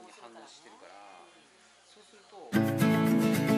に反応してるからそうすると。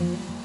Mm-hmm.